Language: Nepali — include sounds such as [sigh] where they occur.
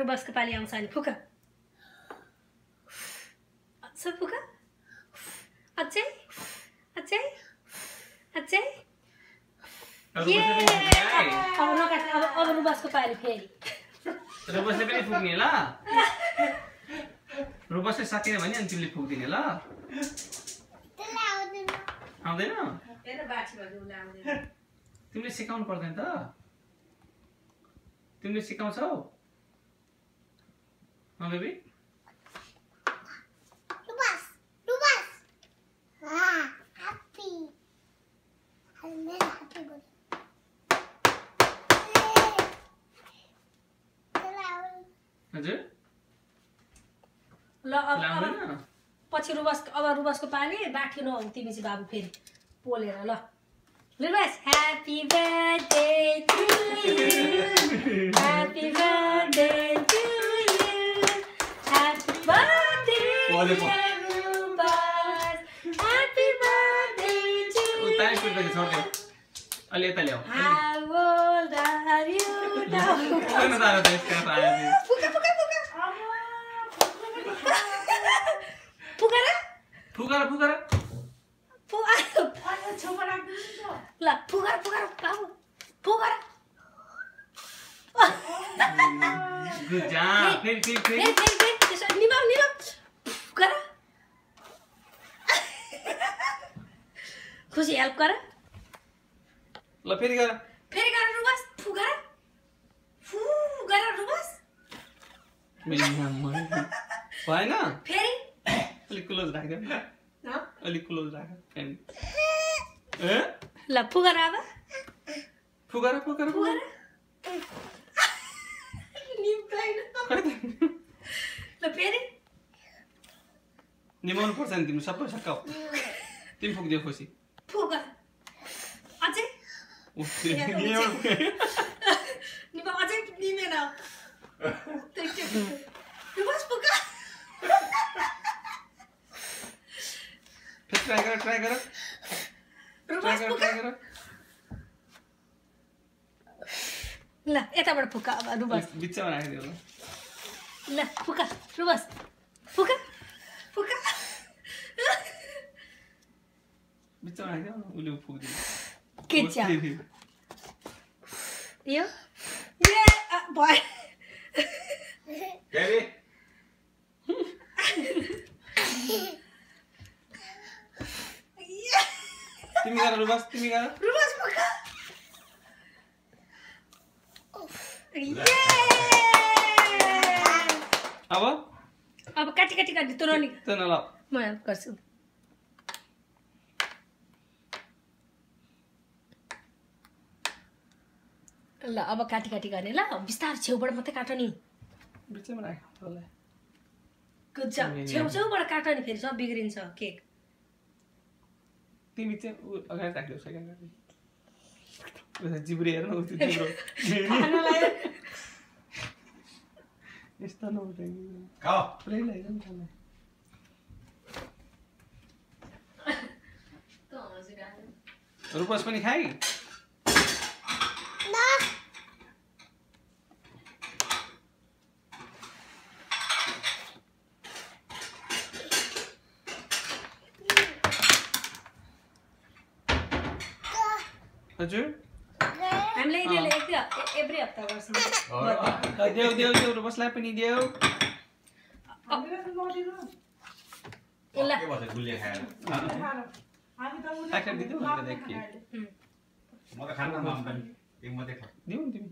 रुबसको पालि आउँछ अनि फुक अझै अझै अझै अब पालि फेरि रुबसले पनि फुक्ने रुपसले सकेन भने अनि तिमीले फुक्दिने ल। आउँदैन? तिमीले सिकाउनु पर्दैन त। तिमीले सिकाउँछौ? बेबी? Lubas, ल अब अब पछि रुबास अब रुबासको पालि बाठी नहौ तिमी चाहिँ बाबु फेरि पोलेर ल। Rubas happy birthday to you happy birthday to you happy birthday. Rubas. Happy birthday to छोड्दै अलि यता ल्याऊ। How old are you [laughs] now? पुग्न तारो त यसका आयो पुगा पुगा पुगा फुकार फुकार पुगा ल बाबु। गुड फेरि फेरि फेरि फेरि। फेरि फेरि त्यसो निभाउ निभाउ पुगा खुसी हेल्प गर। ल फेरि गर। फेरि गर रुबस। फु भएन? अलिक क्लोज राख्यो न? अलिक क्लोज राख ल फुगा अब फुकार फुकार फुगा फुकार निभाइन ल फेरि निभाउनु पर्छ नि तिमी सबै सकाउ तिमी फुक्दियो खुसी फुगा अझै अझै निमेन रुबस फुगा फेरि ट्राई गर ट्राई गर ट्राई गर ल यताबाट फुका अब रुबस बिचमा राखिदियो ल फुका रुबस फुका फुका। बिचमा राखिदियो उसले फुक्दियो के च्या यो? ए भयो तिमी गर रुबस फुका ये! अब अब काटी काटी काटी तँ ननि त न ल म हेल्प गर्छु ल अब काटी काटी गर्ने ल बिस्तार छेउबाट मात्रै काट नि बिचमा राख गुड जब छेउ छेउबाट काट नि फेरि सब बिग्रिन्छ केक तिमी चाहिँ ऊ अगाडि राखिदेऊ सेकेन्ड जिब्री हेर न ऊ त्यो जिब्रो यस्तो. पुरै नि तँलाई रुपस पनि खाइ? हजुर हामीले यिनीहरूले एक दुई हप्ता एभ्री हप्ता गर्छौँ ल, देऊ देऊ देऊ रुपसलाई पनि देऊ दिऊ नि तिमी